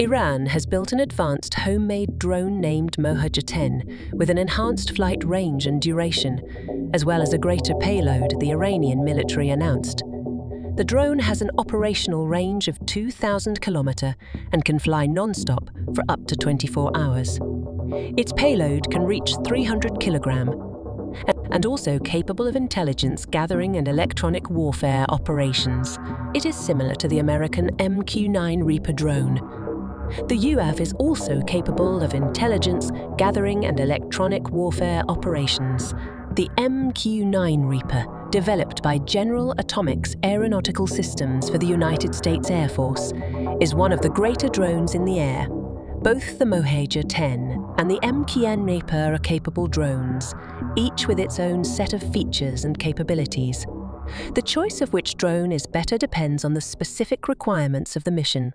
Iran has built an advanced homemade drone named Mohajer 10 with an enhanced flight range and duration, as well as a greater payload, the Iranian military announced. The drone has an operational range of 2,000 km and can fly non-stop for up to 24 hours. Its payload can reach 300 kg and also capable of intelligence gathering and electronic warfare operations. It is similar to the American MQ-9 Reaper drone. The UAV is also capable of intelligence gathering and electronic warfare operations. The MQ-9 Reaper developed by General Atomics Aeronautical Systems for the United States Air Force, is one of the greater drones in the air. Both the Mohajer 10 and the MQ-9 Reaper are capable drones, each with its own set of features and capabilities. The choice of which drone is better depends on the specific requirements of the mission.